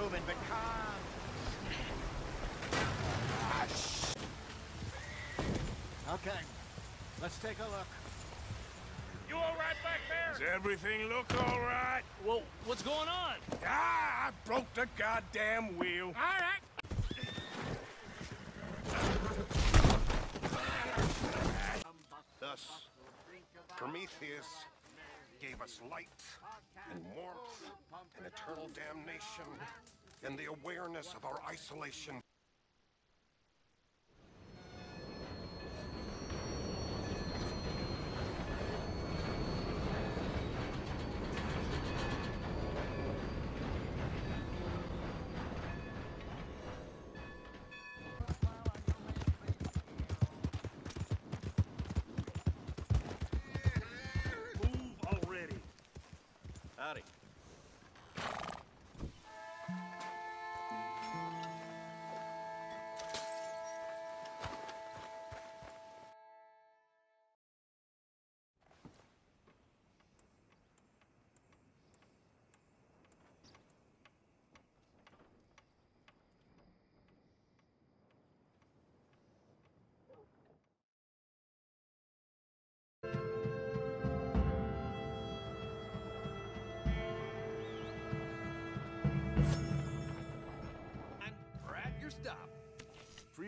moving, but calm. Ah. Okay, let's take a look. You all right back there? Does everything look all right? Well, what's going on? Ah, I broke the goddamn wheel. All right. Thus, Prometheus gave us light and warmth and eternal damnation and the awareness of our isolation. Howdy.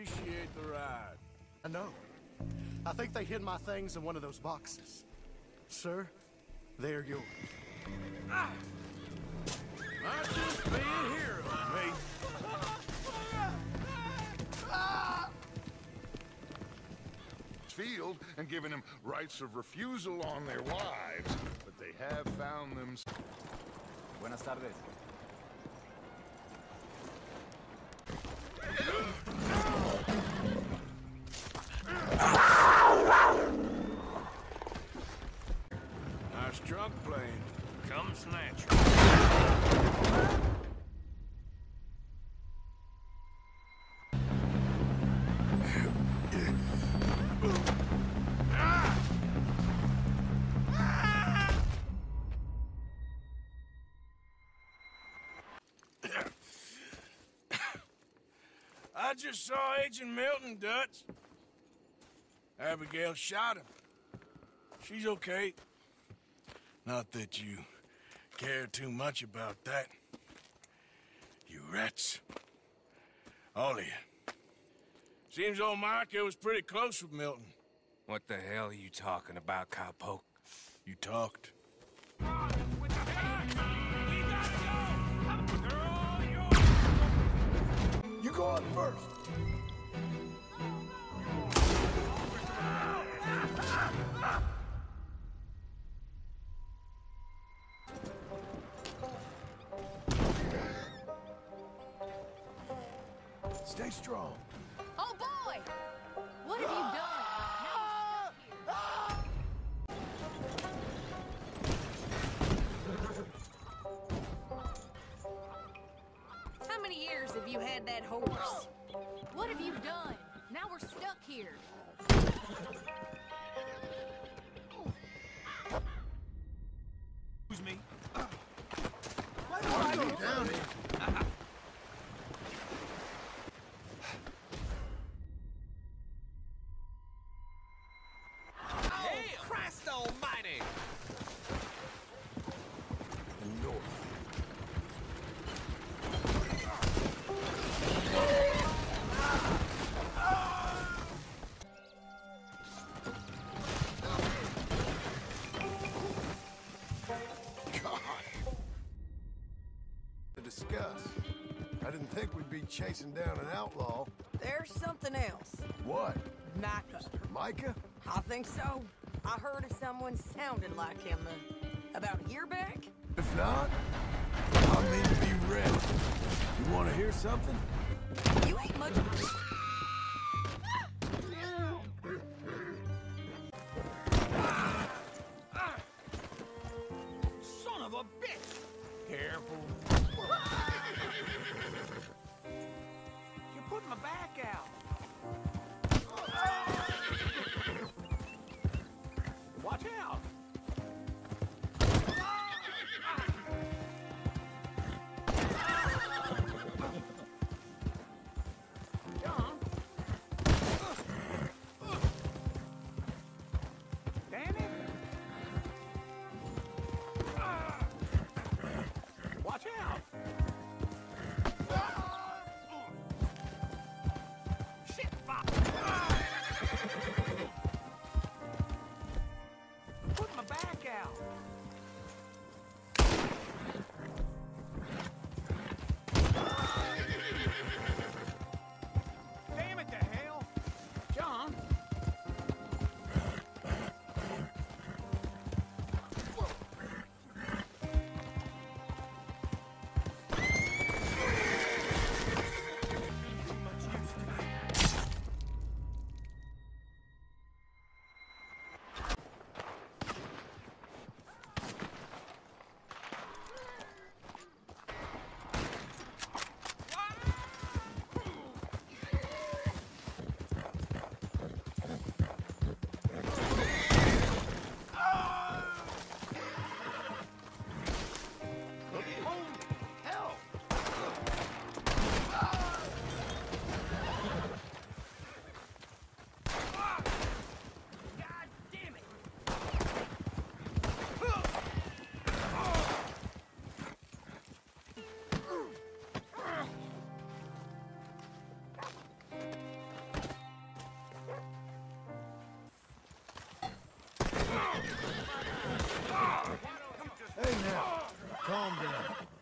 Appreciate the ride. I know. I think they hid my things in one of those boxes. Sir, they are yours. Might just be a hero, mate. field and given them rights of refusal on their wives, but they have found them. Buenas tardes. I just saw Agent Milton, Dutch. Abigail shot him. She's okay. Not that you care too much about that. You rats. All of you. Seems old Micah was pretty close with Milton. What the hell are you talking about, cowpoke? You talked. First. Stay strong. Oh boy! Done? Now we're stuck here. Excuse me. Why do I go down here? Discuss. I didn't think we'd be chasing down an outlaw. There's something else. What? Micah. Micah? I think so. I heard of someone sounded like him uh, about a year back. If not, I mean to be ready. You want to hear something? You ain't much. Hey now, calm down.